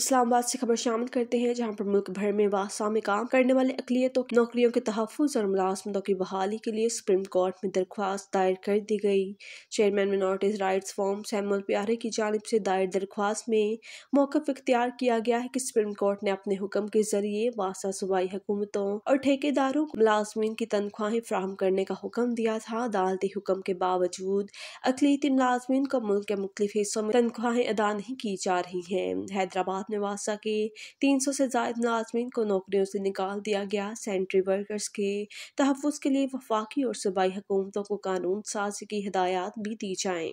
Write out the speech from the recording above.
इस्लामाबाद से खबर शामिल करते हैं, जहाँ पर मुल्क भर में वासा में काम करने वाले अकलीतों नौकरियों के तहफ़ और मुलाजमतों की बहाली के लिए सुप्रीम कोर्ट में दरख्वास्त दायर कर दी गई। Chairman minorities rights forum Samuel Pyare की जानब से दायर दरख्वास्त में मौकफ इख्तियार किया गया है कि सुप्रीम कोर्ट ने अपने हुक्म के ज़रिए वासा सूबाई हुकूमतों और ठेकेदारों को मुलाजमीन की तनख्वाहें फ्राहम करने का हुक्म दिया था। अदालती हुक्म के बावजूद अकलीती मुलाजमीन को मुल्क के मुख्तलिफ़ हिस्सों में तनख्वाहें अदा नहीं की जा रही हैं। हैदराबाद में वासा के। 300 से जायद मुलाजमीन को नौकरियों से निकाल दिया गया सेंट्री वर्कर्स के। तहफ़ के लिए वफाकी और सूबाई हुकूमतों को कानून साजी की हिदायत भी दी जाएँ।